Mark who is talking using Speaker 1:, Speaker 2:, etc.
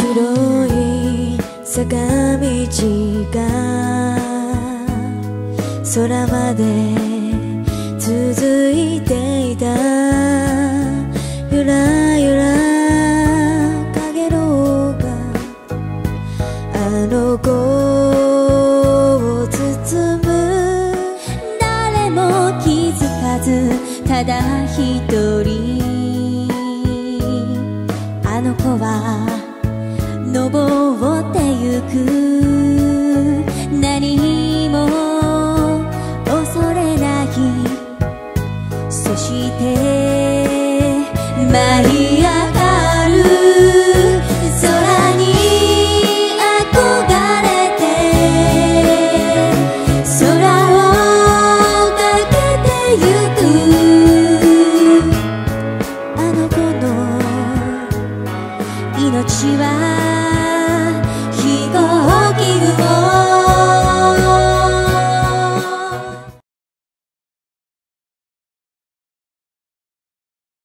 Speaker 1: 広い坂道が空まで続いていた。ゆらゆら影のがあの子を包む。
Speaker 2: 誰も気づかずただ一人。あの子は登ってゆく。何も恐れない。そして舞い上がる。空に憧れて。空をかけてゆく。命は